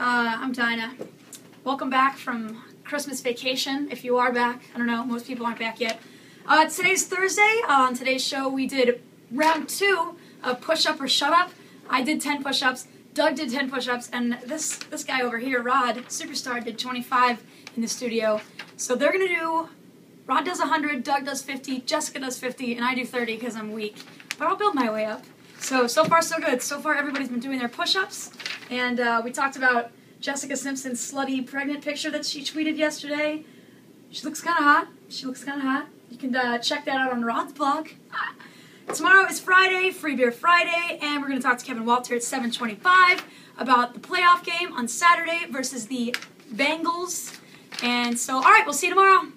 Uh, I'm Dinah. Welcome back from Christmas vacation. If you are back, I don't know, most people aren't back yet. Uh, today's Thursday. Uh, on today's show, we did round two of push up or shut up. I did 10 push ups, Doug did 10 push ups, and this, this guy over here, Rod, Superstar, did 25 in the studio. So they're going to do Rod does 100, Doug does 50, Jessica does 50, and I do 30 because I'm weak. But I'll build my way up. So, so far so good. So far everybody's been doing their push-ups. And uh, we talked about Jessica Simpson's slutty pregnant picture that she tweeted yesterday. She looks kind of hot. She looks kind of hot. You can uh, check that out on Rod's blog. Tomorrow is Friday, Free Beer Friday, and we're going to talk to Kevin Walter at 725 about the playoff game on Saturday versus the Bengals. And so, all right, we'll see you tomorrow.